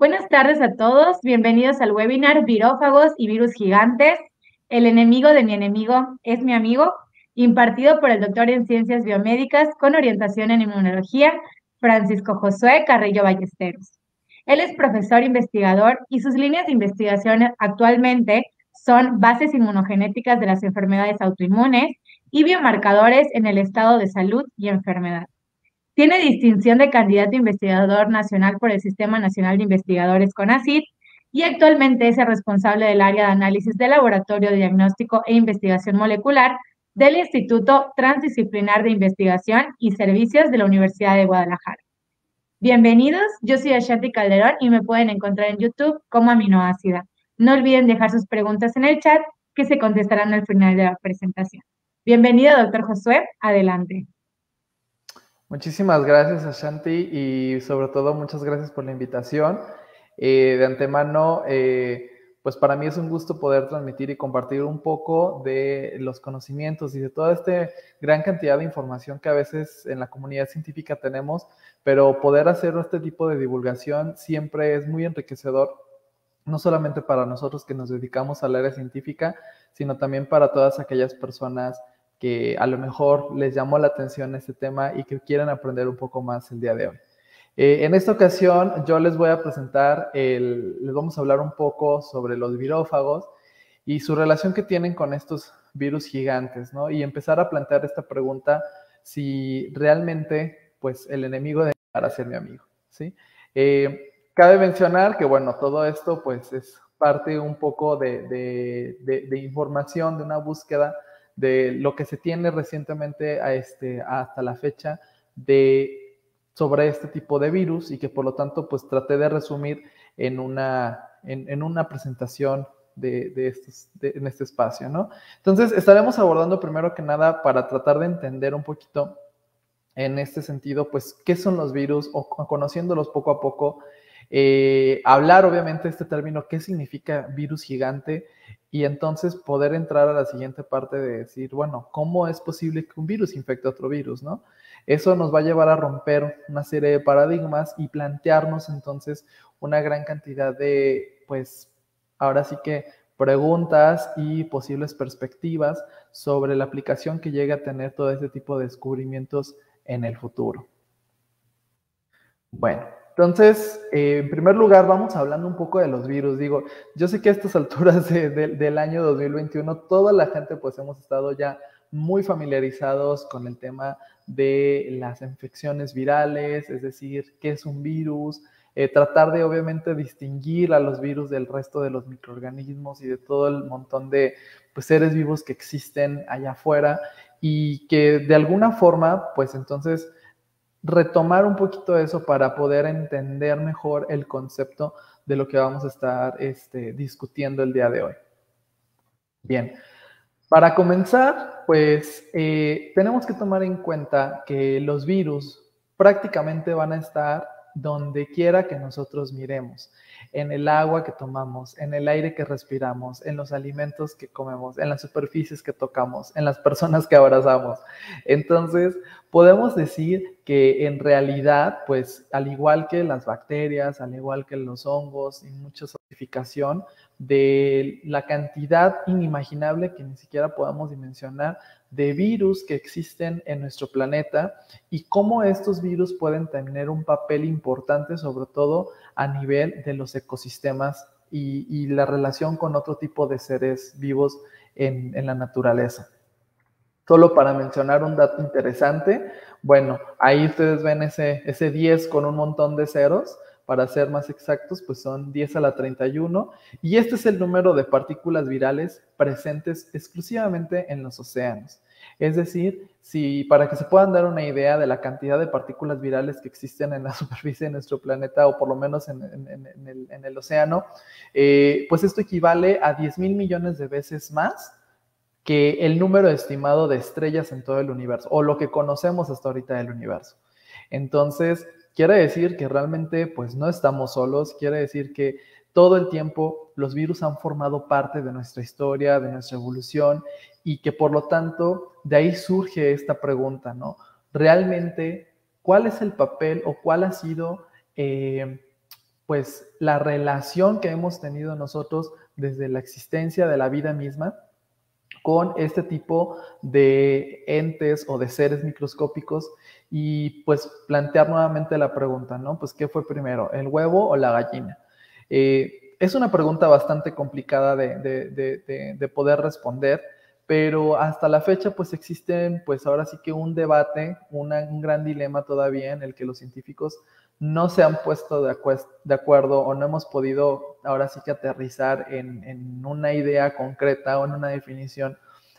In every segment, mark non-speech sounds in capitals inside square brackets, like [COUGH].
Buenas tardes a todos, bienvenidos al webinar Virófagos y Virus Gigantes. El enemigo de mi enemigo es mi amigo, impartido por el doctor en Ciencias Biomédicas con orientación en Inmunología, Francisco Josué Carrillo Ballesteros. Él es profesor investigador y sus líneas de investigación actualmente son bases inmunogenéticas de las enfermedades autoinmunes y biomarcadores en el estado de salud y enfermedad. Tiene distinción de candidato investigador nacional por el Sistema Nacional de Investigadores CONACYT y actualmente es el responsable del área de análisis de laboratorio, diagnóstico e investigación molecular del Instituto Transdisciplinar de Investigación y Servicios de la Universidad de Guadalajara. Bienvenidos, yo soy Ashanti Calderón y me pueden encontrar en YouTube como Aminoácida. No olviden dejar sus preguntas en el chat que se contestarán al final de la presentación. Bienvenido, doctor Josué. Adelante. Muchísimas gracias, Ashanti, y sobre todo muchas gracias por la invitación. Eh, de antemano, eh, pues para mí es un gusto poder transmitir y compartir un poco de los conocimientos y de toda esta gran cantidad de información que a veces en la comunidad científica tenemos, pero poder hacer este tipo de divulgación siempre es muy enriquecedor no solamente para nosotros que nos dedicamos al área científica, sino también para todas aquellas personas que a lo mejor les llamó la atención este tema y que quieren aprender un poco más el día de hoy. Eh, en esta ocasión yo les voy a presentar, les vamos a hablar un poco sobre los virófagos y su relación que tienen con estos virus gigantes, ¿no? Y empezar a plantear esta pregunta si realmente, pues, el enemigo de para ser mi amigo, ¿sí? Eh, Cabe mencionar que, bueno, todo esto pues es parte un poco de, información, de una búsqueda de lo que se tiene recientemente a este, hasta la fecha de, sobre este tipo de virus y que por lo tanto pues traté de resumir en una, en, una presentación de, estos, en este espacio, ¿no? Entonces estaremos abordando primero que nada para tratar de entender un poquito en este sentido, pues, qué son los virus o conociéndolos poco a poco, eh, hablar obviamente este término, qué significa virus gigante y entonces poder entrar a la siguiente parte de decir, bueno, ¿cómo es posible que un virus infecte a otro virus, no? Eso nos va a llevar a romper una serie de paradigmas y plantearnos entonces una gran cantidad de, pues, ahora sí que preguntas y posibles perspectivas sobre la aplicación que llegue a tener todo este tipo de descubrimientos en el futuro. Bueno, entonces, eh, en primer lugar, vamos hablando un poco de los virus. Digo, yo sé que a estas [LAUGHS] alturas del año 2021, toda la gente pues hemos estado ya muy familiarizados con el tema de las infecciones virales, es decir, qué es un virus, eh, tratar de obviamente distinguir a los virus del resto de los microorganismos y de todo el montón de pues, seres vivos que existen allá afuera y que de alguna forma, pues entonces retomar un poquito eso para poder entender mejor el concepto de lo que vamos a estar este, discutiendo el día de hoy. Bien, para comenzar, pues eh, tenemos que tomar en cuenta que los virus prácticamente van a estar donde quiera que nosotros miremos en el agua que tomamos, en el aire que respiramos, en los alimentos que comemos, en las superficies que tocamos, en las personas que abrazamos. Entonces, podemos decir que en realidad, pues al igual que las bacterias, al igual que los hongos y mucha certificación de la cantidad inimaginable que ni siquiera podamos dimensionar de virus que existen en nuestro planeta y cómo estos virus pueden tener un papel importante, sobre todo a nivel de los ecosistemas y, la relación con otro tipo de seres vivos en, la naturaleza. Solo para mencionar un dato interesante, bueno, ahí ustedes ven ese, ese 10 con un montón de ceros, para ser más exactos, pues son 10 a la 31, y este es el número de partículas virales presentes exclusivamente en los océanos. Es decir, si para que se puedan dar una idea de la cantidad de partículas virales que existen en la [LAUGHS] superficie de nuestro planeta o por lo menos en, el, océano, eh, pues esto equivale a 10 mil millones de veces más que el número estimado de estrellas en todo el universo o lo que conocemos hasta ahorita del universo. Entonces, quiere decir que realmente pues no estamos solos, quiere decir que todo el tiempo los virus han formado parte de nuestra historia, de nuestra evolución y que por lo tanto de ahí surge esta pregunta, ¿no? Realmente, ¿cuál es el papel o cuál ha sido, eh, pues la relación que hemos tenido nosotros desde la existencia de la vida misma con este tipo de entes o de seres microscópicos y pues plantear nuevamente la pregunta, ¿no? Pues ¿qué fue primero, el huevo o la gallina? Eh, es una pregunta bastante complicada de, poder responder, pero hasta la fecha pues existen pues ahora sí que un debate, un gran dilema todavía en el que los científicos no se han puesto de, acuerdo o no hemos podido ahora sí que aterrizar en, una idea concreta o en una definición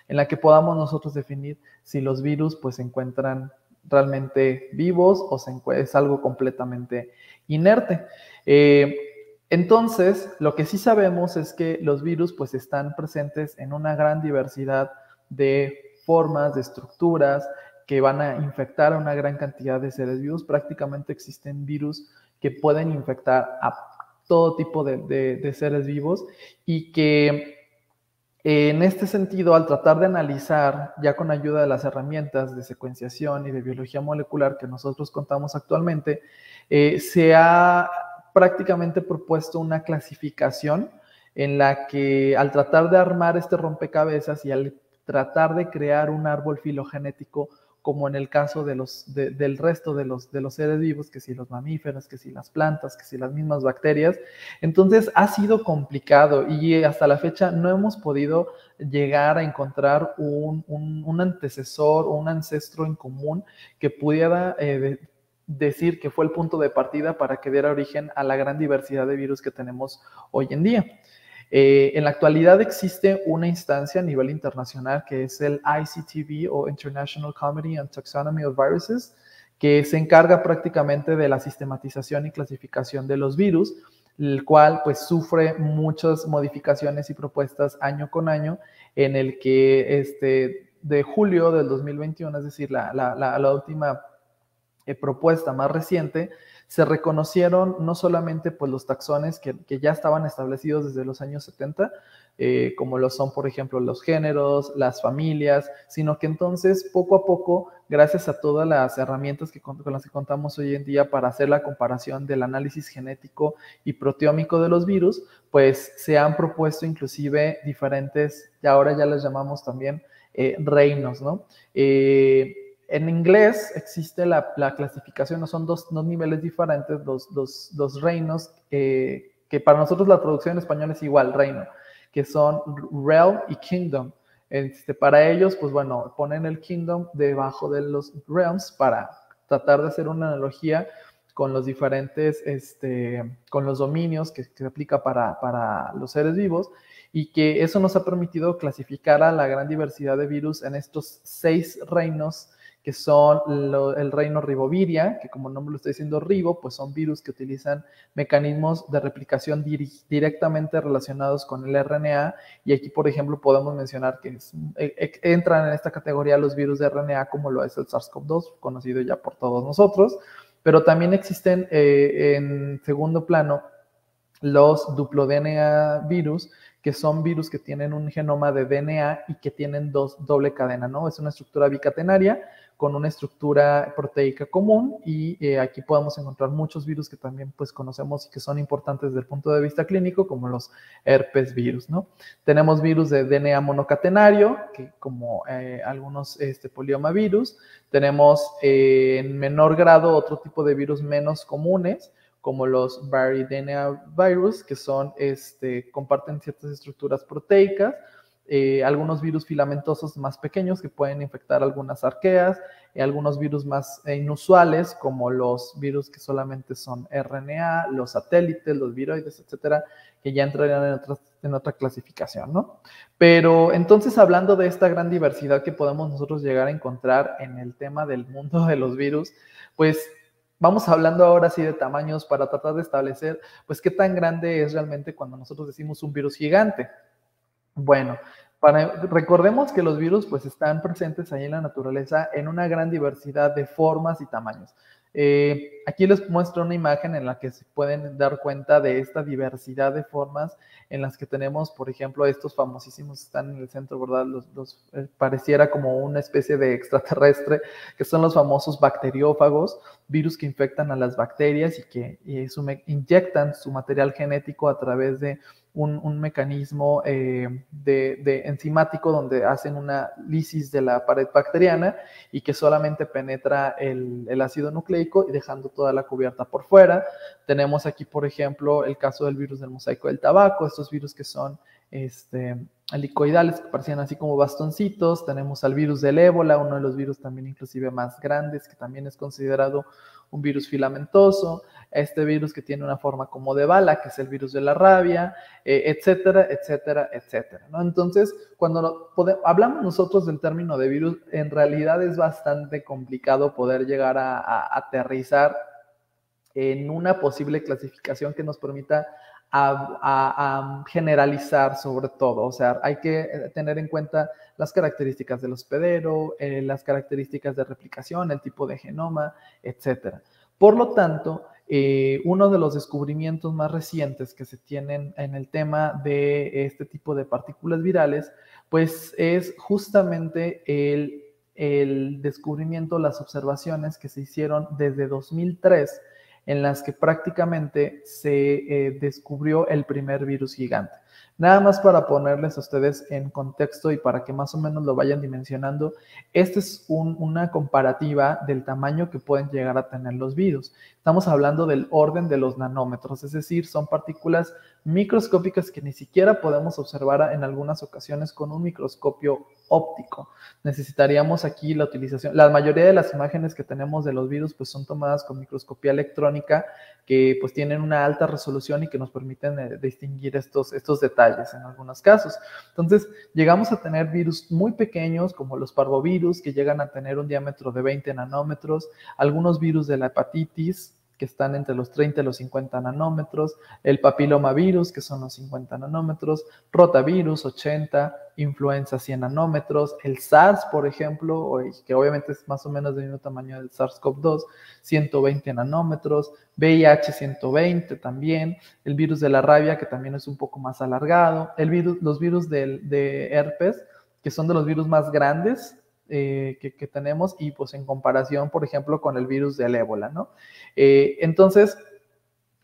en la que podamos nosotros definir si los virus pues se encuentran realmente vivos o se es algo completamente inerte. Eh, entonces, lo que sí sabemos es que los virus pues están presentes en una gran diversidad de formas, de estructuras, que van a infectar a una gran cantidad de seres vivos. Prácticamente existen virus que pueden infectar a todo tipo de, seres vivos y que en este sentido, al tratar de analizar, ya con ayuda de las herramientas de secuenciación y de biología molecular que nosotros contamos actualmente, eh, se ha prácticamente propuesto una clasificación en la que al tratar de armar este rompecabezas y al tratar de crear un árbol filogenético como en el caso de los, del resto de los, de los seres vivos, que si los mamíferos, que si las plantas, que si las mismas bacterias. Entonces ha sido complicado y hasta la fecha no hemos podido llegar a encontrar un, un, antecesor o un ancestro en común que pudiera eh, decir que fue el punto de partida para que diera origen a la gran diversidad de virus que tenemos hoy en día. Eh, en la actualidad existe una instancia a nivel internacional que es el ICTV o International Comedy and Taxonomy of Viruses, que se encarga prácticamente de la sistematización y clasificación de los virus, el cual pues sufre muchas modificaciones y propuestas año con año, en el que este, de julio del 2021, es decir, la, última eh, propuesta más reciente, se reconocieron no solamente pues, los taxones que, ya estaban establecidos desde los años 70, eh, como lo son, por ejemplo, los géneros, las familias, sino que entonces poco a poco, gracias a todas las herramientas que, con, las que contamos hoy en día para hacer la comparación del análisis genético y proteómico de los virus, pues se han propuesto inclusive diferentes, y ahora ya les llamamos también eh, reinos, ¿no? En inglés existe la, clasificación, son dos, niveles diferentes, dos, reinos, que para nosotros la traducción en español es igual, reino, que son realm y kingdom. Este, para ellos, pues bueno, ponen el kingdom debajo de los realms para tratar de hacer una analogía con los diferentes, este, con los dominios que, se aplica para, para los seres vivos y que eso nos ha permitido clasificar a la gran diversidad de virus en estos seis reinos que son el reino riboviria, que como el nombre lo está diciendo ribo, pues son virus que utilizan mecanismos de replicación directamente relacionados con el RNA. Y aquí, por ejemplo, podemos mencionar que e, e, entran en esta categoría los virus de RNA, como lo es el SARS-CoV-2, conocido ya por todos nosotros. Pero también existen eh, en segundo plano los duplo DNA virus, que son virus que tienen un genoma de DNA y que tienen dos doble cadena, ¿no? Es una estructura bicatenaria con una estructura proteica común y eh, aquí podemos encontrar muchos virus que también pues conocemos y que son importantes desde el punto de vista clínico, como los herpes virus, ¿no? Tenemos virus de DNA monocatenario, que como eh, algunos este, poliomavirus. Tenemos eh, en menor grado otro tipo de virus menos comunes, como los DNA virus, que son, este, comparten ciertas estructuras proteicas, eh, algunos virus filamentosos más pequeños que pueden infectar algunas arqueas, y algunos virus más eh, inusuales como los virus que solamente son RNA, los satélites, los viroides, etcétera, que ya entrarían en otra, en otra clasificación, ¿no? Pero entonces, hablando de esta gran diversidad que podemos nosotros llegar a encontrar en el tema del mundo de los virus, pues vamos hablando ahora sí de tamaños para tratar de establecer, pues, qué tan grande es realmente cuando nosotros decimos un virus gigante. Bueno, recordemos que los virus pues están presentes ahí en la naturaleza en una gran diversidad de formas y tamaños. Eh, aquí les muestro una imagen en la que se pueden dar cuenta de esta diversidad de formas en las que tenemos, por ejemplo, estos famosísimos están en el centro, ¿verdad? Los, eh, pareciera como una especie de extraterrestre, que son los famosos bacteriófagos, virus que infectan a las bacterias y que inyectan su material genético a través de un, mecanismo eh, de, enzimático donde hacen una lisis de la pared bacteriana y que solamente penetra el, el, ácido nucleico y dejando toda la cubierta por fuera. Tenemos aquí, por ejemplo, el caso del virus del mosaico del tabaco, estos virus que son este, helicoidales que parecían así como bastoncitos. Tenemos al virus del ébola, uno de los virus también inclusive más grandes, que también es considerado un virus filamentoso. Este virus que tiene una forma como de bala, que es el virus de la rabia, eh, etcétera, etcétera, etcétera. ¿no? Entonces, cuando hablamos nosotros del término de virus, en realidad es bastante complicado poder llegar a aterrizar en una posible clasificación que nos permita a, generalizar sobre todo. O sea, hay que eh, tener en cuenta las características del hospedero, eh, las características de replicación, el tipo de genoma, etc. Por lo tanto, eh, uno de los descubrimientos más recientes que se tienen en el tema de este tipo de partículas virales, pues es justamente el, el descubrimiento, las observaciones que se hicieron desde 2003 en las que prácticamente se eh, descubrió el primer virus gigante. Nada más para ponerles a ustedes en contexto y para que más o menos lo vayan dimensionando, esta es una comparativa del tamaño que pueden llegar a tener los virus. Estamos hablando del orden de los nanómetros, es decir, son partículas microscópicas que ni siquiera podemos observar en algunas ocasiones con un microscopio óptico. Necesitaríamos aquí la utilización, la mayoría de las imágenes que tenemos de los virus pues son tomadas con microscopía electrónica que pues tienen una alta resolución y que nos permiten eh, distinguir estos, estos detalles en algunos casos. Entonces, llegamos a tener virus muy pequeños como los parvovirus que llegan a tener un diámetro de 20 nanómetros, algunos virus de la hepatitis que están entre los 30 y los 50 nanómetros, el papilomavirus, que son los 50 nanómetros, rotavirus, 80, influenza, 100 nanómetros, el SARS, por ejemplo, que obviamente es más o menos del mismo tamaño del SARS-CoV-2, 120 nanómetros, VIH 120 también, el virus de la rabia, que también es un poco más alargado, el virus, los virus de herpes, que son de los virus más grandes, eh, que, tenemos y pues en comparación, por ejemplo, con el virus del ébola, ¿no? Eh, entonces,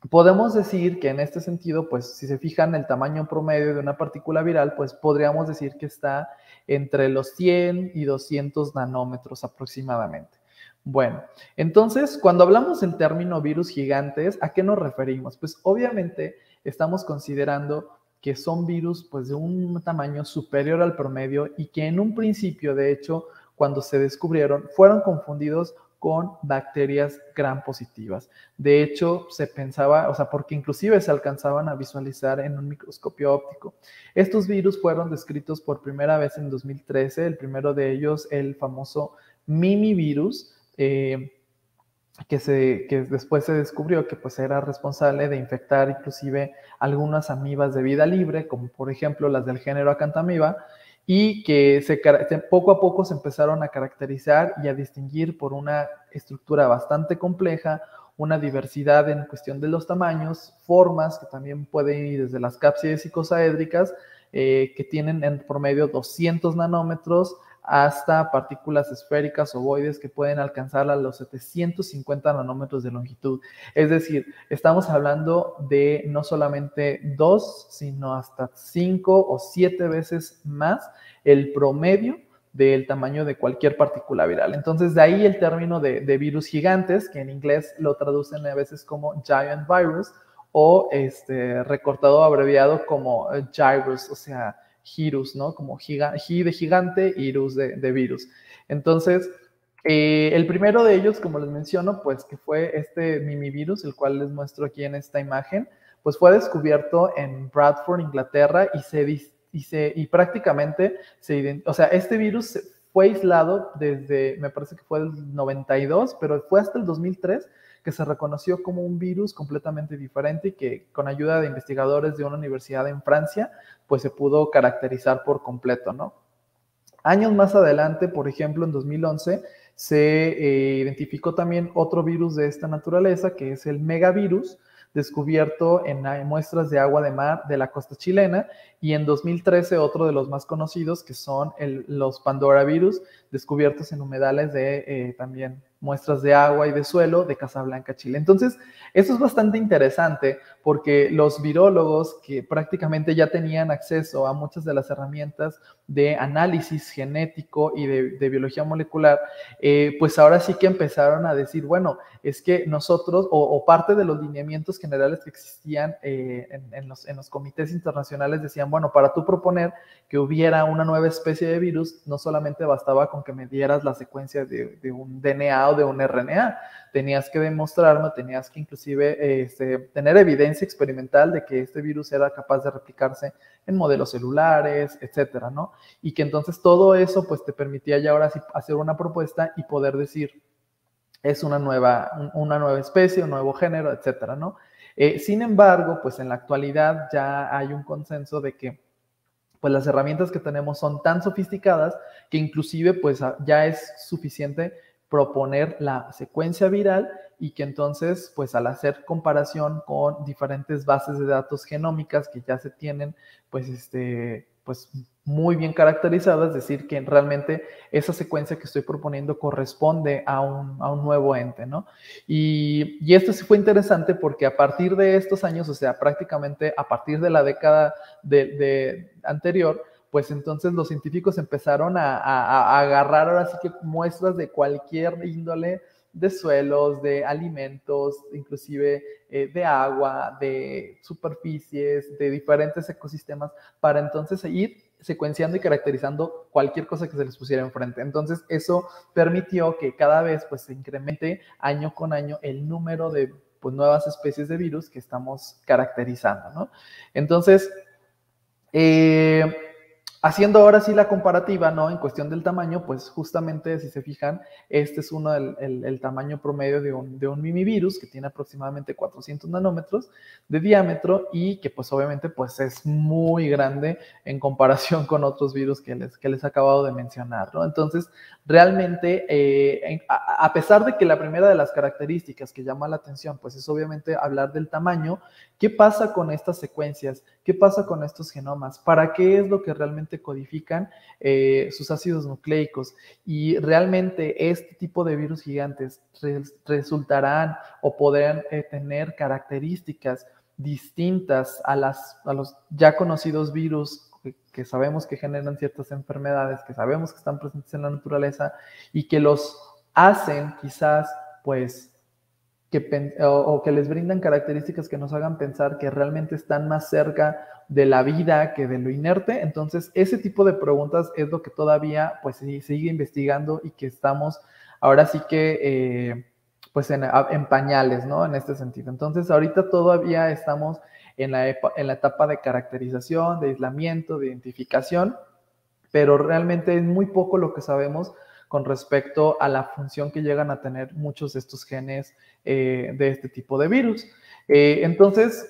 podemos decir que en este sentido, pues si se fijan el tamaño promedio de una partícula viral, pues podríamos decir que está entre los 100 y 200 nanómetros aproximadamente. Bueno, entonces, cuando hablamos del término virus gigantes, ¿a qué nos referimos? Pues obviamente estamos considerando que son virus pues de un tamaño superior al promedio y que en un principio, de hecho, cuando se descubrieron, fueron confundidos con bacterias gram positivas. De hecho, se pensaba, o sea, porque inclusive se alcanzaban a visualizar en un microscopio óptico. Estos virus fueron descritos por primera vez en 2013, el primero de ellos, el famoso Mimi virus, eh, que, se, que después se descubrió que pues era responsable de infectar inclusive algunas amibas de vida libre, como por ejemplo las del género Acantamiba, y que poco a poco se empezaron a caracterizar y a distinguir por una estructura bastante compleja, una diversidad en cuestión de los tamaños, formas que también pueden ir desde las cápsides icosaédricas, eh, que tienen en promedio 200 nanómetros, hasta partículas esféricas ovoides que pueden alcanzar a los 750 nanómetros de longitud. Es decir, estamos hablando de no solamente dos, sino hasta cinco o siete veces más el promedio del tamaño de cualquier partícula viral. Entonces, de ahí el término de, virus gigantes, que en inglés lo traducen a veces como giant virus o este, recortado abreviado como gyrus, o sea, Girus, ¿no? Como giga, de gigante, Irus de, virus. Entonces, eh, el primero de ellos, como les menciono, pues que fue este mimivirus, el cual les muestro aquí en esta imagen, pues fue descubierto en Bradford, Inglaterra, y se, y se y prácticamente se o sea, este virus fue aislado desde, me parece que fue el 92, pero fue hasta el 2003 que se reconoció como un virus completamente diferente y que con ayuda de investigadores de una universidad en Francia, pues se pudo caracterizar por completo, ¿no? Años más adelante, por ejemplo, en 2011, se eh, identificó también otro virus de esta naturaleza, que es el megavirus, descubierto en muestras de agua de mar de la costa chilena y en 2013 otro de los más conocidos que son los Pandora virus descubiertos en humedales de eh, también muestras de agua y de suelo de Casablanca, Chile. Entonces, eso es bastante interesante porque los virólogos que prácticamente ya tenían acceso a muchas de las herramientas de análisis genético y de, biología molecular, eh, pues ahora sí que empezaron a decir, bueno, es que nosotros, o, parte de los lineamientos generales que existían eh, en, los, comités internacionales decían, bueno, para tú proponer que hubiera una nueva especie de virus, no solamente bastaba con que me dieras la secuencia de, un DNA de un RNA, tenías que demostrarme, tenías que inclusive este, tener evidencia experimental de que este virus era capaz de replicarse en modelos celulares, etcétera, ¿no? Y que entonces todo eso pues te permitía ya ahora sí hacer una propuesta y poder decir, es una nueva, una nueva especie, un nuevo género, etcétera, ¿no? Eh, sin embargo, pues en la actualidad ya hay un consenso de que pues las herramientas que tenemos son tan sofisticadas que inclusive pues ya es suficiente proponer la secuencia viral y que entonces pues al hacer comparación con diferentes bases de datos genómicas que ya se tienen pues este pues muy bien caracterizada, es decir, que realmente esa secuencia que estoy proponiendo corresponde a un, nuevo ente, ¿no? Y, esto sí fue interesante porque a partir de estos años, o sea, prácticamente a partir de la década anterior, pues entonces los científicos empezaron a, agarrar ahora sí que muestras de cualquier índole, de suelos, de alimentos, inclusive eh, de agua, de superficies, de diferentes ecosistemas, para entonces ir secuenciando y caracterizando cualquier cosa que se les pusiera enfrente. Entonces, eso permitió que cada vez pues, se incremente año con año el número de pues, nuevas especies de virus que estamos caracterizando, ¿no? Entonces, eh, Haciendo ahora sí la comparativa, ¿no? En cuestión del tamaño, pues justamente si se fijan, este es uno del el, tamaño promedio de un, de un mimivirus que tiene aproximadamente 400 nanómetros de diámetro y que pues obviamente pues es muy grande en comparación con otros virus que les, que les he acabado de mencionar, ¿no? Entonces, realmente, eh, a, pesar de que la primera de las características que llama la atención pues es obviamente hablar del tamaño, ¿qué pasa con estas secuencias? ¿Qué pasa con estos genomas? ¿Para qué es lo que realmente codifican eh, sus ácidos nucleicos? Y realmente este tipo de virus gigantes resultarán o podrán eh, tener características distintas a, las, a los ya conocidos virus que, sabemos que generan ciertas enfermedades, que sabemos que están presentes en la naturaleza y que los hacen quizás pues que, o, que les brindan características que nos hagan pensar que realmente están más cerca de la vida que de lo inerte. Entonces, ese tipo de preguntas es lo que todavía pues sigue investigando y que estamos ahora sí que eh, pues en, en, pañales, ¿no? En este sentido. Entonces, ahorita todavía estamos en la, en la etapa de caracterización, de aislamiento, de identificación, pero realmente es muy poco lo que sabemos con respecto a la función que llegan a tener muchos de estos genes eh, de este tipo de virus. Eh, entonces,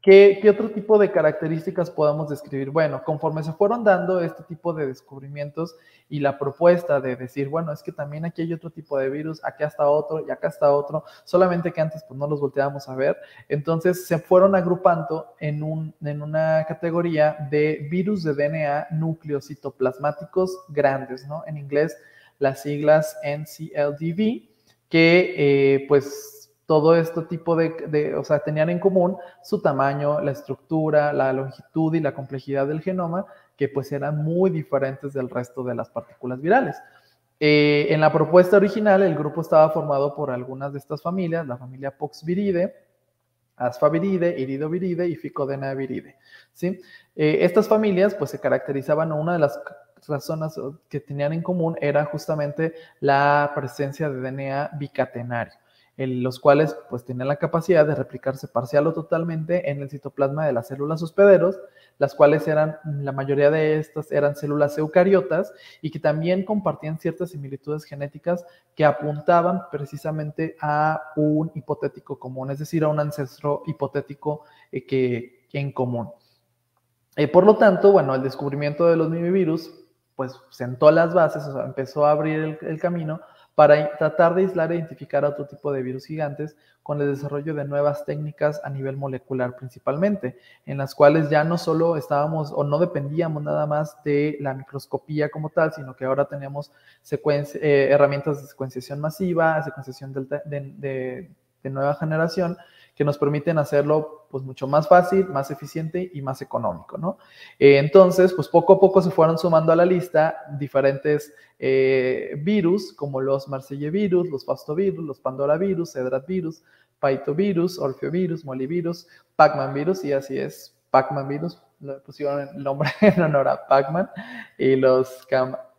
¿qué, otro tipo de características podemos describir? Bueno, conforme se fueron dando este tipo de descubrimientos y la propuesta de decir, bueno, es que también aquí hay otro tipo de virus, aquí está otro y acá está otro, solamente que antes pues no los volteábamos a ver, entonces se fueron agrupando en, un, en una categoría de virus de DNA nucleocitoplasmáticos grandes, ¿no? En inglés las siglas NCLDV, que eh, pues todo este tipo de, o sea, tenían en común su tamaño, la estructura, la longitud y la complejidad del genoma, que pues eran muy diferentes del resto de las partículas virales. Eh, en la propuesta original, el grupo estaba formado por algunas de estas familias, la familia Poxviridae, Asfaviridae, Iridoviridae y Ficodenaviridae. ¿sí? Eh, estas familias pues se caracterizaban, una de las razones que tenían en común era justamente la presencia de DNA bicatenario, en los cuales pues tenían la capacidad de replicarse parcial o totalmente en el citoplasma de las células hospederos, las cuales eran, la mayoría de estas eran células eucariotas y que también compartían ciertas similitudes genéticas que apuntaban precisamente a un hipotético común, es decir, a un ancestro hipotético eh, que, en común. Eh, por lo tanto, bueno, el descubrimiento de los mimivirus pues sentó las bases, o sea, empezó a abrir el, camino para tratar de aislar e identificar otro tipo de virus gigantes con el desarrollo de nuevas técnicas a nivel molecular principalmente, en las cuales ya no solo estábamos o no dependíamos nada más de la microscopía como tal, sino que ahora teníamos eh, herramientas de secuenciación masiva, secuenciación de nueva generación, que nos permiten hacerlo pues mucho más fácil, más eficiente y más económico, ¿no? Eh, entonces, pues poco a poco se fueron sumando a la lista diferentes eh, virus, como los Marseille-virus, los Fastovirus, los Pandora-virus, Cedrat-virus, Paito-virus, Orfeo-virus, Molivirus, Pac-Man-virus, y así es, Pac-Man-virus, le pusieron el nombre [LAUGHS] en honor a Pac-Man, y los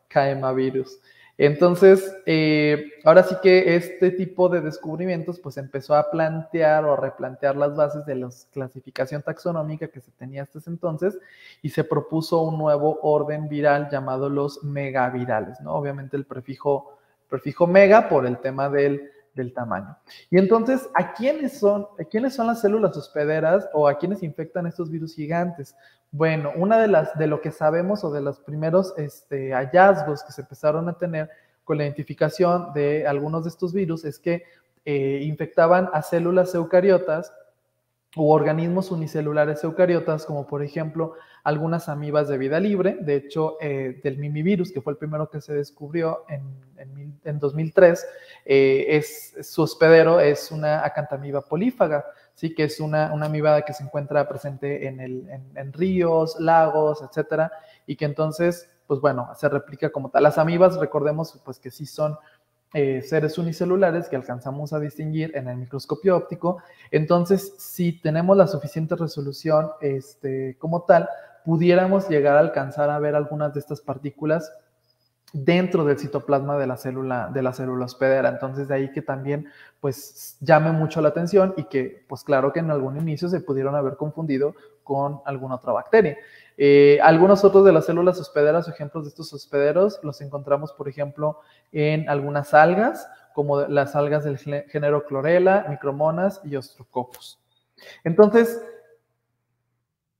Caema-virus. Entonces, eh, ahora sí que este tipo de descubrimientos pues empezó a plantear o a replantear las bases de la clasificación taxonómica que se tenía hasta ese entonces y se propuso un nuevo orden viral llamado los megavirales, ¿no? Obviamente el prefijo, prefijo mega por el tema del, del tamaño. Y entonces, ¿a quiénes, son, ¿a quiénes son las células hospederas o a quiénes infectan estos virus gigantes? Bueno, una de las de lo que sabemos o de los primeros este, hallazgos que se empezaron a tener con la identificación de algunos de estos virus es que eh, infectaban a células eucariotas u organismos unicelulares eucariotas, como por ejemplo algunas amibas de vida libre. De hecho, eh, del mimivirus, que fue el primero que se descubrió en, en, 2003, eh, es, su hospedero es una acantamiba polífaga sí, que es una, una amibada que se encuentra presente en, el, en, ríos, lagos, etcétera, y que entonces, pues bueno, se replica como tal. Las amibas, recordemos, pues que sí son eh, seres unicelulares que alcanzamos a distinguir en el microscopio óptico. Entonces, si tenemos la suficiente resolución este, como tal, pudiéramos llegar a alcanzar a ver algunas de estas partículas dentro del citoplasma de la célula de la célula hospedera. Entonces de ahí que también pues llame mucho la atención y que pues claro que en algún inicio se pudieron haber confundido con alguna otra bacteria. Eh, algunos otros de las células hospederas ejemplos de estos hospederos los encontramos por ejemplo en algunas algas como las algas del género clorela, micromonas y ostrocopus. Entonces,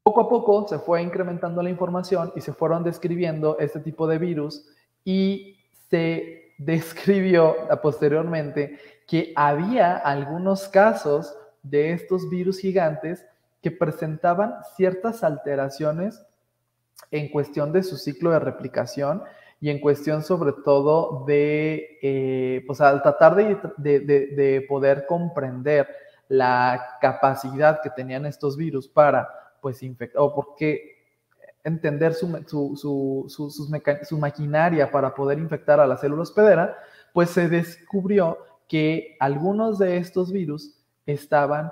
poco a poco se fue incrementando la información y se fueron describiendo este tipo de virus y se [LAUGHS] describió posteriormente que había algunos casos de estos virus gigantes que presentaban ciertas alteraciones en cuestión de su ciclo de replicación y en cuestión sobre todo de, eh, pues al tratar de, de, poder comprender la capacidad que tenían estos virus para, pues, infectar, o porque entender su, su, maquinaria para poder infectar a la célula hospedera, pues se descubrió que algunos de estos virus estaban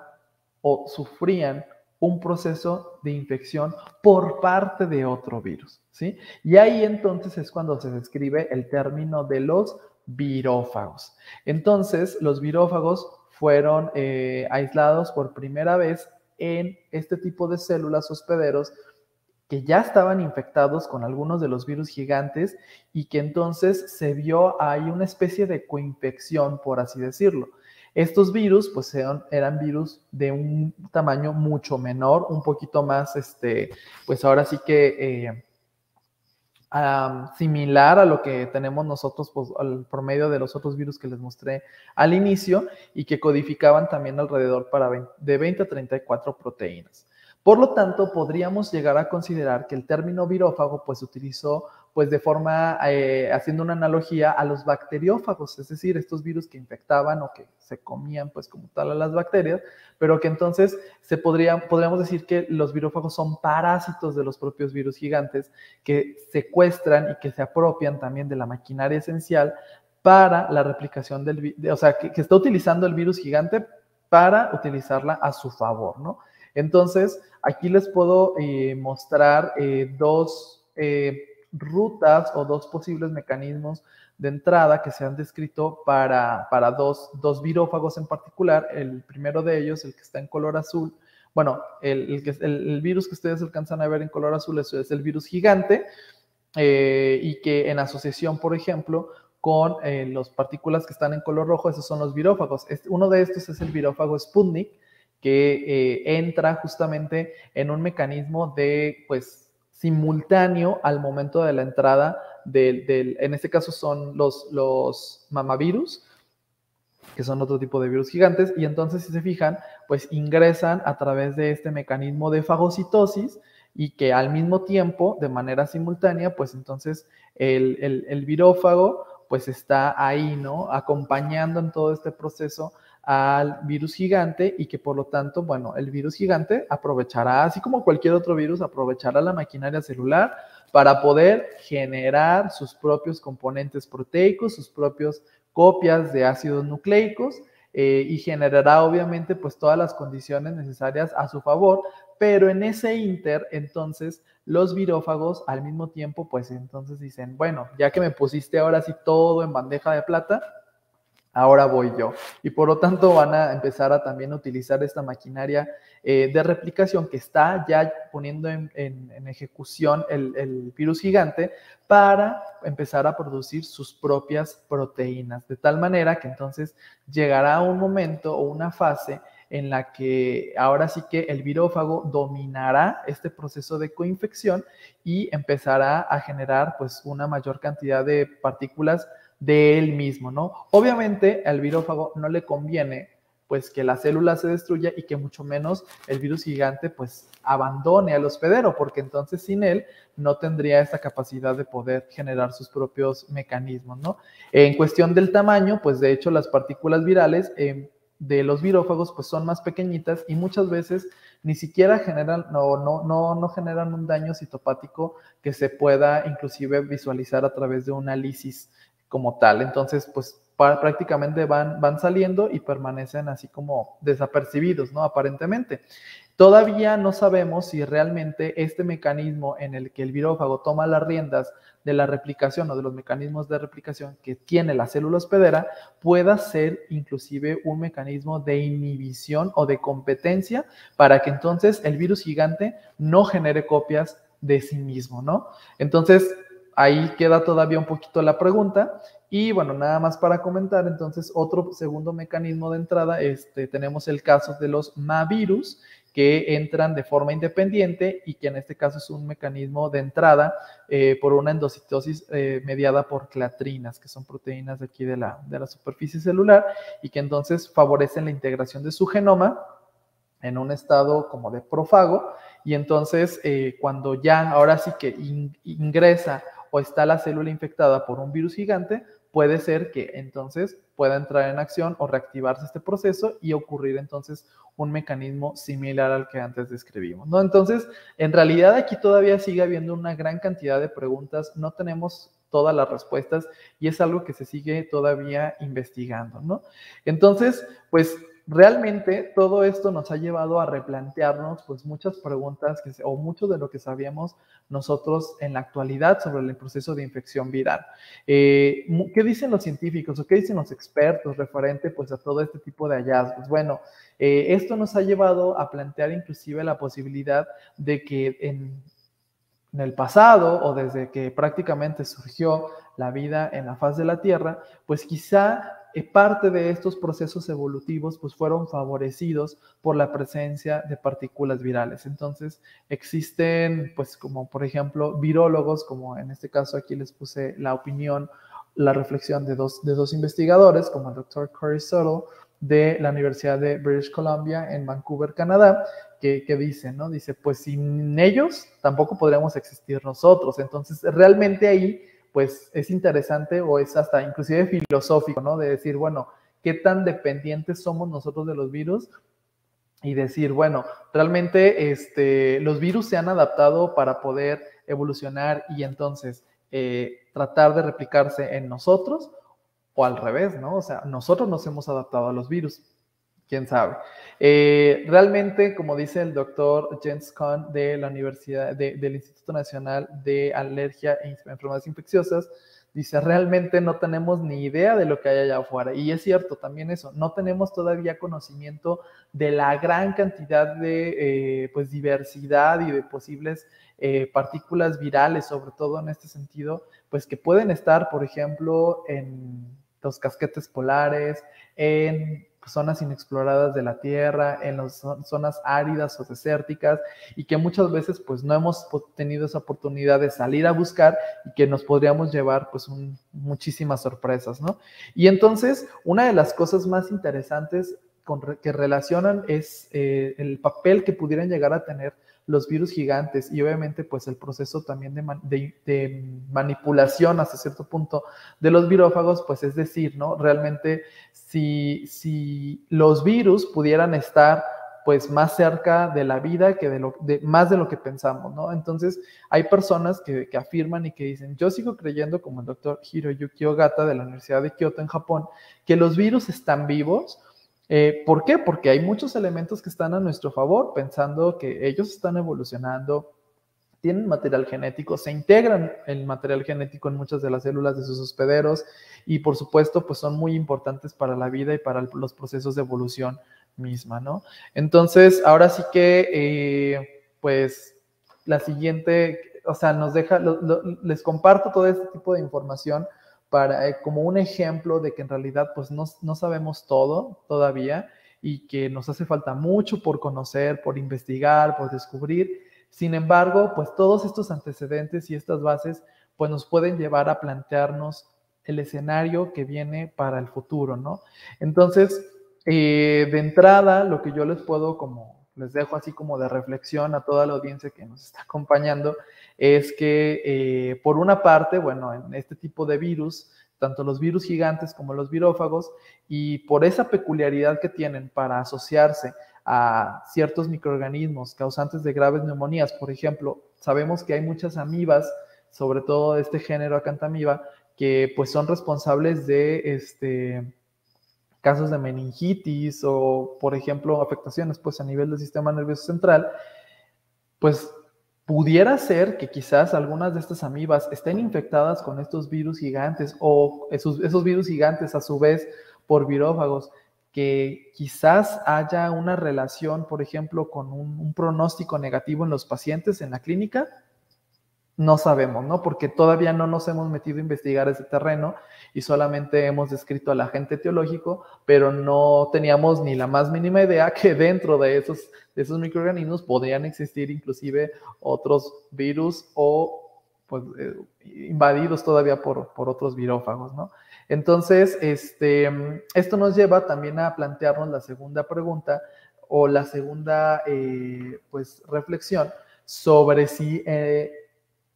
o sufrían un proceso de infección por parte de otro virus, ¿sí? Y ahí entonces es cuando se describe el término de los virófagos. Entonces, los virófagos fueron eh, aislados por primera vez en este tipo de células hospederos que ya estaban infectados con algunos de los virus gigantes y que entonces se vio ahí una especie de coinfección, por así decirlo. Estos virus, pues eran, virus de un tamaño mucho menor, un poquito más, este, pues ahora sí que eh, similar a lo que tenemos nosotros pues, por medio de los otros virus que les mostré al inicio y que codificaban también alrededor para de 20 a 34 proteínas. Por lo tanto, podríamos llegar a considerar que el término virófago pues se utilizó pues de forma, eh, haciendo una analogía a los bacteriófagos, es decir, estos virus que infectaban o que se comían pues como tal a las bacterias, pero que entonces se podría, podríamos decir que los virófagos son parásitos de los propios virus gigantes que secuestran y que se apropian también de la maquinaria esencial para la replicación del virus, o sea, que, está utilizando el virus gigante para utilizarla a su favor, ¿no? Entonces, aquí les puedo eh, mostrar eh, dos rutas o dos posibles mecanismos de entrada que se han descrito para, para dos, dos, virófagos en particular. El primero de ellos, el que está en color azul, bueno, el, el, virus que ustedes alcanzan a ver en color azul es, es el virus gigante y que en asociación, por ejemplo, con las partículas que están en color rojo, esos son los virófagos. Uno de estos es el virófago Sputnik, que eh, entra justamente en un mecanismo de, pues, simultáneo al momento de la entrada del, en este caso son los, los mamavirus, que son otro tipo de virus gigantes, y entonces si se fijan, pues ingresan a través de este mecanismo de fagocitosis y que al mismo tiempo, de manera simultánea, pues entonces el, el, el virófago pues está ahí, ¿no? Acompañando en todo este proceso al virus gigante y que por lo tanto, bueno, el virus gigante aprovechará, así como cualquier otro virus, aprovechará la maquinaria celular para poder generar sus propios componentes proteicos, sus propias copias de ácidos nucleicos eh, y generará obviamente pues todas las condiciones necesarias a su favor, pero en ese inter entonces los virófagos al mismo tiempo pues entonces dicen, bueno, ya que me pusiste ahora sí todo en bandeja de plata, ahora voy yo. Y por lo tanto van a empezar a también utilizar esta maquinaria eh, de replicación que está ya poniendo en, ejecución el, virus gigante para empezar a producir sus propias proteínas. De tal manera que entonces llegará un momento o una fase en la que ahora sí que el virófago dominará este proceso de coinfección y empezará a generar pues una mayor cantidad de partículas de él mismo, ¿no? Obviamente al virófago no le conviene pues que la célula se destruya y que mucho menos el virus gigante pues abandone al hospedero, porque entonces sin él no tendría esta capacidad de poder generar sus propios mecanismos, ¿no? En cuestión del tamaño, pues de hecho las partículas virales eh, de los virófagos pues son más pequeñitas y muchas veces ni siquiera generan no, no, no, no generan un daño citopático que se pueda inclusive visualizar a través de una lisis como tal. Entonces, pues prácticamente van, van saliendo y permanecen así como desapercibidos, ¿no? Aparentemente. Todavía no sabemos si realmente este mecanismo en el que el virófago toma las riendas de la replicación o de los mecanismos de replicación que tiene la célula hospedera pueda ser inclusive un mecanismo de inhibición o de competencia para que entonces el virus gigante no genere copias de sí mismo, ¿no? Entonces, ahí queda todavía un poquito la pregunta. Y bueno, nada más para comentar, entonces otro segundo mecanismo de entrada, este, tenemos el caso de los MAVirus, que entran de forma independiente y que en este caso es un mecanismo de entrada eh, por una endocitosis eh, mediada por clatrinas, que son proteínas de aquí de la, de la superficie celular y que entonces favorecen la integración de su genoma en un estado como de profago y entonces eh, cuando ya ahora sí que ingresa o está la célula infectada por un virus gigante, puede ser que entonces pueda entrar en acción o reactivarse este proceso y ocurrir entonces un mecanismo similar al que antes describimos, ¿no? Entonces, en realidad aquí todavía sigue habiendo una gran cantidad de preguntas, no tenemos todas las respuestas y es algo que se sigue todavía investigando, ¿no? Entonces, pues realmente todo esto nos ha llevado a replantearnos pues muchas preguntas que, o mucho de lo que sabíamos nosotros en la actualidad sobre el proceso de infección viral. Eh, ¿Qué dicen los científicos o qué dicen los expertos referente pues a todo este tipo de hallazgos? Bueno, eh, esto nos ha llevado a plantear inclusive la posibilidad de que en, en el pasado o desde que prácticamente surgió la vida en la faz de la Tierra, pues quizá parte de estos procesos evolutivos pues fueron favorecidos por la presencia de partículas virales. Entonces existen pues como por ejemplo virólogos, como en este caso aquí les puse la opinión, la reflexión de dos, de dos investigadores, como el doctor Corey Suttle de la Universidad de British Columbia en Vancouver, Canadá, que, que dice, ¿no? Dice, pues sin ellos tampoco podríamos existir nosotros. Entonces realmente ahí pues es interesante o es hasta inclusive filosófico, ¿no? De decir, bueno, ¿qué tan dependientes somos nosotros de los virus? Y decir, bueno, realmente este, los virus se han adaptado para poder evolucionar y entonces eh, tratar de replicarse en nosotros o al revés, ¿no? O sea, nosotros nos hemos adaptado a los virus quién sabe. Eh, realmente, como dice el doctor Jens Kahn de la Universidad, del Instituto Nacional de Alergia e Enfermedades Infecciosas, dice, realmente no tenemos ni idea de lo que hay allá afuera. Y es cierto también eso, no tenemos todavía conocimiento de la gran cantidad de eh, pues, diversidad y de posibles eh, partículas virales, sobre todo en este sentido, pues que pueden estar, por ejemplo, en los casquetes polares, en zonas inexploradas de la Tierra, en las zonas áridas o desérticas, y que muchas veces pues no hemos tenido esa oportunidad de salir a buscar y que nos podríamos llevar pues muchísimas sorpresas, ¿no? Y entonces, una de las cosas más interesantes que relacionan es eh, el papel que pudieran llegar a tener los virus gigantes y obviamente pues el proceso también de, manipulación hasta cierto punto de los virófagos, pues es decir, ¿no? Realmente si, si los virus pudieran estar pues más cerca de la vida que de lo de más de lo que pensamos, ¿no? Entonces, hay personas que, que, afirman y que dicen, yo sigo creyendo, como el doctor Hiroyuki Ogata de la Universidad de Kyoto en Japón, que los virus están vivos, eh, ¿Por qué? Porque hay muchos elementos que están a nuestro favor, pensando que ellos están evolucionando, tienen material genético, se integran el material genético en muchas de las células de sus hospederos y por supuesto pues son muy importantes para la vida y para los procesos de evolución misma, ¿no? Entonces, ahora sí que eh, pues la siguiente, o sea, nos deja, les comparto todo este tipo de información para, eh, como un ejemplo de que en realidad pues no, no sabemos todo todavía y que nos hace falta mucho por conocer, por investigar, por descubrir. Sin embargo, pues todos estos antecedentes y estas bases pues nos pueden llevar a plantearnos el escenario que viene para el futuro, ¿no? Entonces, eh, de entrada, lo que yo les puedo como, les dejo así como de reflexión a toda la audiencia que nos está acompañando, es que eh, por una parte, bueno, en este tipo de virus, tanto los virus gigantes como los virófagos, y por esa peculiaridad que tienen para asociarse a ciertos microorganismos causantes de graves neumonías, por ejemplo, sabemos que hay muchas amibas, sobre todo de este género acantamiba, que pues son responsables de este, casos de meningitis o, por ejemplo, afectaciones pues a nivel del sistema nervioso central, pues pudiera ser que quizás algunas de estas amibas estén infectadas con estos virus gigantes o esos, esos virus gigantes a su vez por virófagos, que quizás haya una relación, por ejemplo, con un pronóstico negativo en los pacientes en la clínica no sabemos, ¿no? Porque todavía no nos hemos metido a investigar ese terreno y solamente hemos descrito al agente teológico, pero no teníamos ni la más mínima idea [LAUGHS] que dentro de esos, de esos microorganismos podrían existir inclusive otros virus o pues, eh, invadidos todavía por, por, otros virófagos, ¿no? Entonces, este, esto nos lleva también a plantearnos la segunda pregunta o la segunda, eh, pues, reflexión sobre si eh,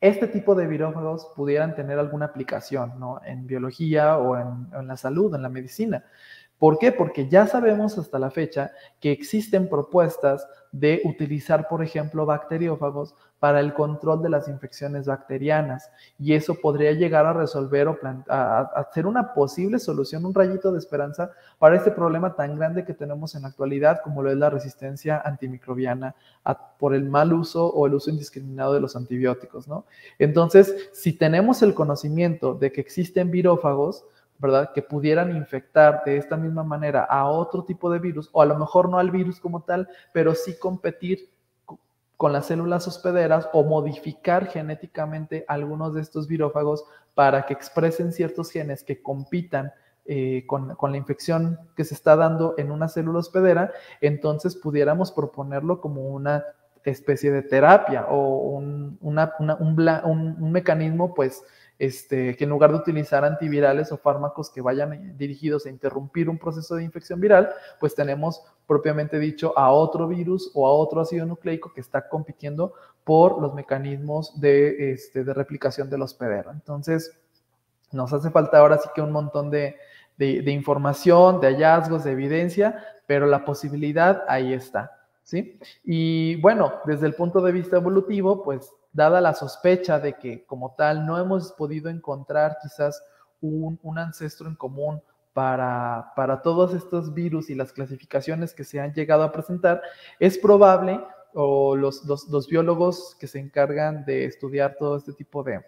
este tipo de virófagos pudieran tener alguna aplicación ¿no? en biología o en, en, la salud, en la medicina. ¿Por qué? Porque ya sabemos hasta la fecha que existen propuestas de utilizar, por ejemplo, bacteriófagos para el control de las infecciones bacterianas y eso podría llegar a resolver o a, hacer una posible solución, un rayito de esperanza para este problema tan grande que tenemos en la actualidad como lo es la resistencia antimicrobiana por el mal uso o el uso indiscriminado de los antibióticos, ¿no? Entonces, si tenemos el conocimiento de que existen virófagos, ¿verdad? Que pudieran infectar de esta misma manera a otro tipo de virus, o a lo mejor no al virus como tal, pero sí competir con las células hospederas o modificar genéticamente algunos de estos virófagos para que expresen ciertos genes que compitan eh, con, la infección que se está dando en una célula hospedera, entonces pudiéramos proponerlo como una especie de terapia o un, un mecanismo pues este, que en lugar de utilizar antivirales o fármacos que vayan dirigidos a interrumpir un proceso de infección viral, pues tenemos propiamente dicho a otro virus o a otro ácido nucleico que está compitiendo por los mecanismos de, este, de replicación del hospedero. Entonces, nos hace falta ahora sí que un montón de, de información, de hallazgos, de evidencia, pero la posibilidad ahí está. ¿Sí? Y bueno, desde el punto de vista evolutivo, pues dada la sospecha de que como tal no hemos podido encontrar quizás un, ancestro en común para, para, todos estos virus y las clasificaciones que se han llegado a presentar, es probable, o los, los, biólogos que se encargan de estudiar todo este tipo de,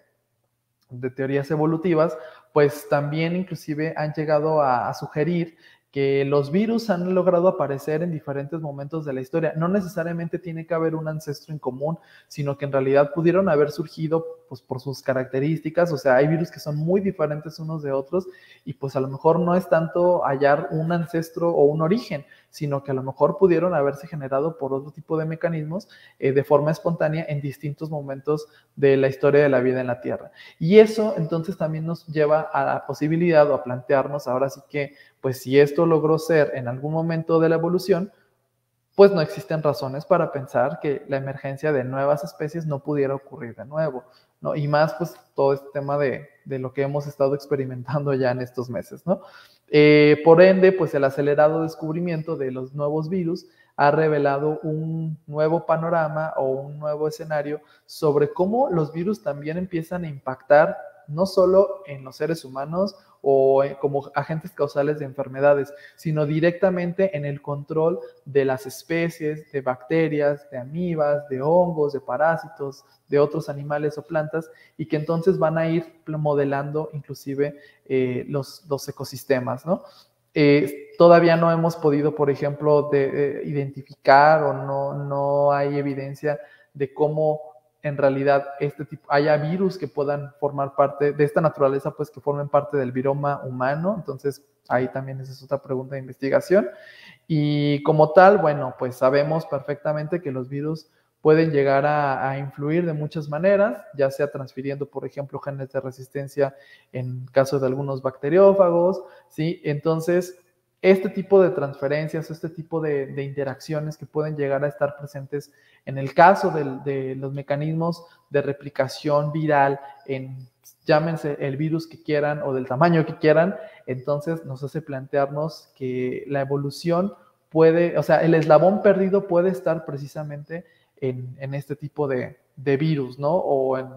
de teorías evolutivas, pues también inclusive han llegado a sugerir que los virus han logrado aparecer en diferentes momentos de la historia. No necesariamente tiene que haber un ancestro en común, sino que en realidad pudieron haber surgido pues, por sus características. O sea, hay virus que son muy diferentes unos de otros y pues a lo mejor no es tanto hallar un ancestro o un origen, sino que a lo mejor pudieron haberse generado por otro tipo de mecanismos eh, de forma espontánea en distintos momentos de la historia de la vida en la Tierra. Y eso entonces también nos lleva a la posibilidad o a plantearnos ahora sí que pues si esto logró ser en algún momento de la evolución, pues no existen razones para pensar que la emergencia de nuevas especies no pudiera ocurrir de nuevo, ¿no? Y más pues todo este tema de, lo que hemos estado experimentando ya en estos meses, ¿no? Eh, por ende, pues el acelerado descubrimiento de los nuevos virus ha revelado un nuevo panorama o un nuevo escenario sobre cómo los virus también empiezan a impactar no solo en los seres humanos o como agentes causales de enfermedades, sino directamente en el control de las especies, de bacterias, de amibas, de hongos, de parásitos, de otros animales o plantas, y que entonces van a ir modelando inclusive eh, los, ecosistemas, ¿no? Eh, todavía no hemos podido, por ejemplo, identificar o no, no hay evidencia de cómo en realidad este tipo, haya virus que puedan formar parte de esta naturaleza, pues que formen parte del viroma humano. Entonces, ahí también esa es otra pregunta de investigación. Y como tal, bueno, pues sabemos perfectamente que los virus pueden llegar a, a, influir de muchas maneras, ya sea transfiriendo, por ejemplo, genes de resistencia en caso de algunos bacteriófagos, ¿sí? Entonces, este tipo de transferencias, este tipo de, interacciones que pueden llegar a estar presentes en el caso de, los mecanismos de replicación viral en, llámense el virus que quieran o del tamaño que quieran, entonces nos hace plantearnos que la evolución puede, o sea, el eslabón perdido puede estar precisamente en, en este tipo de, virus, ¿no? O en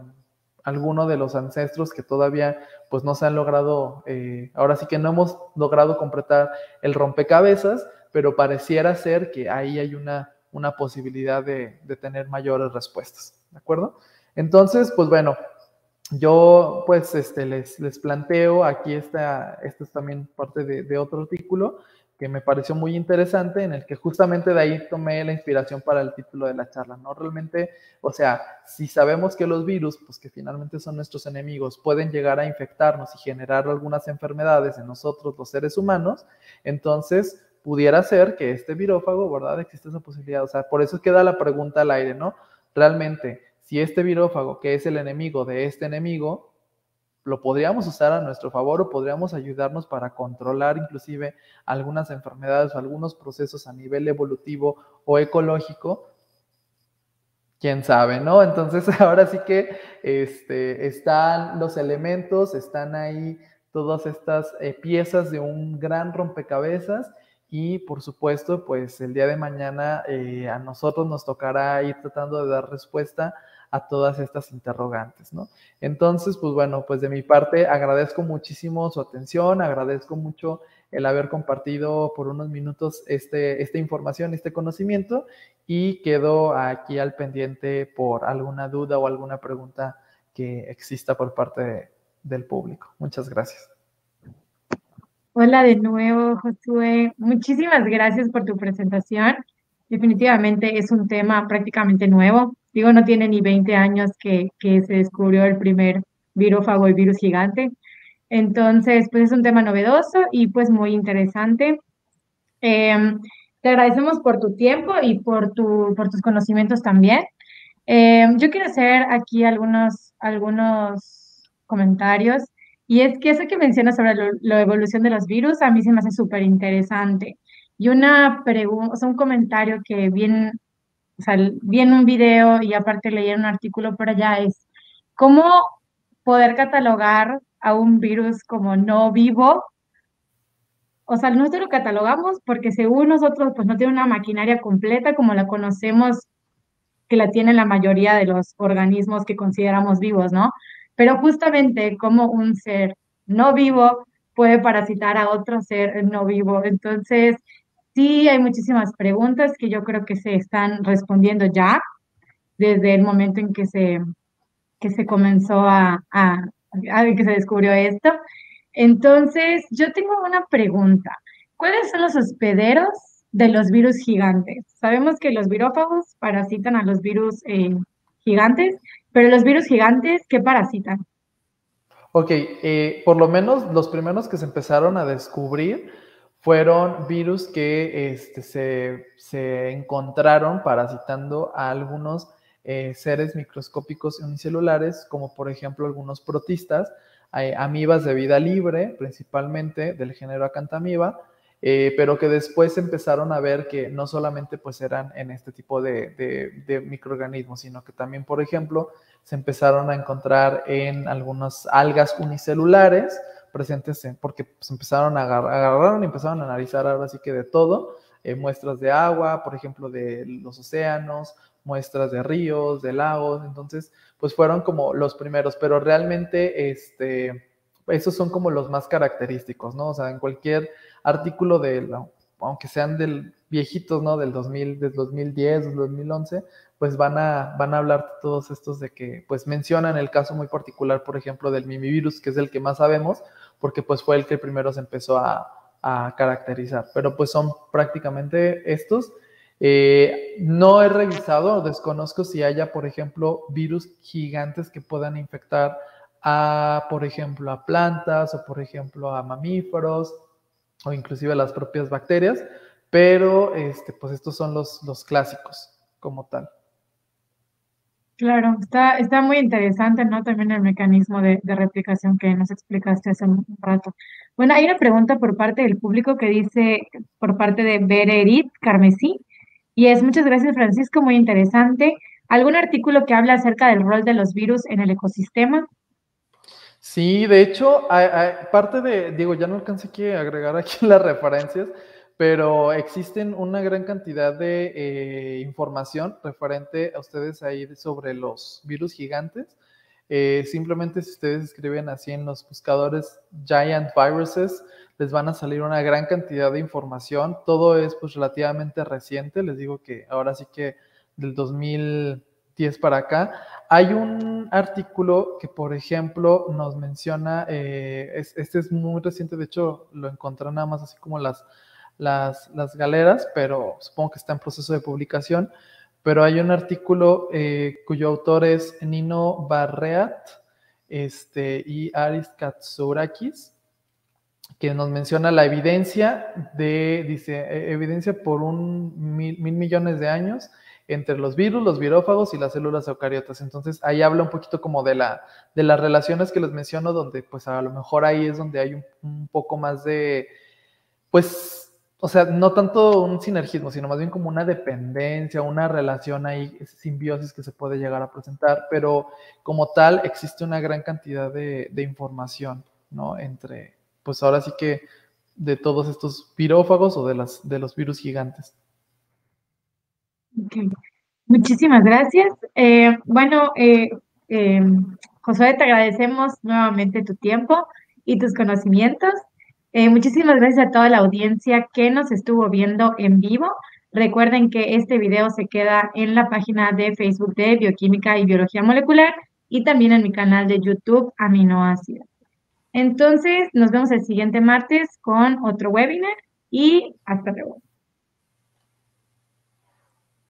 alguno de los ancestros que todavía pues no se han logrado, eh, ahora sí que no hemos logrado completar el rompecabezas, pero pareciera ser que ahí hay una, una posibilidad de, tener mayores respuestas, ¿de acuerdo? Entonces, pues bueno, yo pues este, les, les planteo, aquí está, esto es también parte de, de otro artículo, que me pareció muy interesante, en el que justamente de ahí tomé la inspiración para el título de la charla, ¿no? Realmente, o sea, si sabemos que los virus, pues que finalmente son nuestros enemigos, pueden llegar a infectarnos y generar algunas enfermedades en nosotros, los seres humanos, entonces pudiera ser que este virófago, ¿verdad? Existe esa posibilidad, o sea, por eso queda la pregunta al aire, ¿no? Realmente, si este virófago, que es el enemigo de este enemigo, lo podríamos usar a nuestro favor o podríamos ayudarnos para controlar inclusive algunas enfermedades o algunos procesos a nivel evolutivo o ecológico. Quién sabe, ¿no? Entonces [LAUGHS] ahora sí que este, están los elementos, están ahí todas estas eh, piezas de un gran rompecabezas y por supuesto, pues el día de mañana eh, a nosotros nos tocará ir tratando de dar respuesta a todas estas interrogantes, ¿no? Entonces, pues bueno, pues de mi parte agradezco muchísimo su atención, agradezco mucho el haber compartido por unos minutos este, esta información, este conocimiento y quedo aquí al pendiente por alguna duda o alguna pregunta que exista por parte del público. Muchas gracias. Hola de nuevo, Josué. Muchísimas gracias por tu presentación. Definitivamente es un tema prácticamente nuevo. Digo, no tiene ni 20 años que, que se descubrió el primer virófago, el virus gigante. Entonces, pues es un tema novedoso y pues muy interesante. Em, te agradecemos por tu tiempo y por, tu, por tus conocimientos también. Em, yo quiero hacer aquí algunos, algunos comentarios y es que eso que mencionas sobre la evolución de los virus a mí se me hace súper interesante. Y una pregunta, o sea, un comentario que bien o sea, vi en un video y aparte leí un artículo por allá, es cómo poder catalogar a un virus como no vivo. O sea, nosotros lo catalogamos porque según nosotros, pues no tiene una maquinaria completa como la conocemos, que la tiene la mayoría de los organismos que consideramos vivos, ¿no? Pero justamente como un ser no vivo puede parasitar a otro ser no vivo. Entonces, Sí, hay muchísimas preguntas que yo creo que se están respondiendo ya desde el momento en que se, que se comenzó a, a, que se descubrió esto. Entonces, yo tengo una pregunta. ¿cuáles son los hospederos de los virus gigantes? Sabemos que los virófagos parasitan a los virus eh, gigantes, pero los virus gigantes, ¿qué parasitan? Ok, eh, por lo menos los primeros que se empezaron a descubrir fueron virus que este, se, encontraron parasitando a algunos eh, seres microscópicos unicelulares, como por ejemplo algunos protistas, amibas de vida libre, principalmente del género Acantamiba, eh, pero que después empezaron a ver que no solamente pues eran en este tipo de, microorganismos, sino que también, por ejemplo, se empezaron a encontrar en algunas algas unicelulares, presentes en, porque pues, empezaron a agarrar, agarraron y empezaron a analizar ahora sí que de todo, eh, muestras de agua, por ejemplo, de los océanos, muestras de ríos, de lagos, entonces, pues fueron como los primeros, pero realmente, este, esos son como los más característicos, ¿no? O sea, en cualquier artículo de, aunque sean del viejitos, ¿no? Del 2000, del 2010, del 2011, pues van a, van a hablar todos estos de que, pues mencionan el caso muy particular, por ejemplo, del mimivirus, que es el que más sabemos, porque pues fue el que primero se empezó a, caracterizar, pero pues son prácticamente estos. Eh, no he revisado, desconozco si haya, por ejemplo, virus gigantes que puedan infectar a, por ejemplo, a plantas o, por ejemplo, a mamíferos o inclusive a las propias bacterias, pero este, pues estos son los, los clásicos como tal. Claro, está, está muy interesante, ¿no? También el mecanismo de, replicación que nos explicaste hace un rato. Bueno, hay una pregunta por parte del público que dice, por parte de Bererit Carmesí, y es muchas gracias Francisco, muy interesante. ¿Algún artículo que habla acerca del rol de los virus en el ecosistema? Sí, de hecho, parte de, digo, ya no alcancé que agregar aquí [LAUGHS] las referencias, pero existen una gran cantidad de eh, información referente a ustedes ahí sobre los virus gigantes. Eh, simplemente si ustedes escriben así en los buscadores Giant Viruses, les van a salir una gran cantidad de información. Todo es pues relativamente reciente, les digo que ahora sí que del 2010 para acá. Hay un artículo que, por ejemplo, nos menciona, eh, este es muy reciente, de hecho lo encontré nada más así como las las, galeras, pero supongo que está en proceso de publicación. Pero hay un artículo eh, cuyo autor es Nino Barreat este, y Aris Katsourakis, que nos menciona la evidencia de, dice, e, evidencia por un mil, millones de años entre los virus, los virófagos y las células eucariotas. Entonces ahí habla un poquito como de, la, de las relaciones que les menciono, donde pues a lo mejor ahí es donde hay un, un poco más de, pues o sea, no tanto un sinergismo, sino más bien como una dependencia, una relación ahí, simbiosis que se puede llegar a presentar, pero como tal existe una gran cantidad de, información, ¿no? Entre, pues ahora sí que de todos estos virófagos o de, las, de los virus gigantes. Muchísimas gracias. Eh, bueno, eh, eh, Josué, te agradecemos nuevamente tu tiempo y tus conocimientos. Eh, muchísimas gracias a toda la audiencia que nos estuvo viendo en vivo. Recuerden que este video se queda en la página de Facebook de Bioquímica y Biología Molecular y también en mi canal de YouTube Aminoácidos. Entonces, nos vemos el siguiente martes con otro webinar y hasta luego.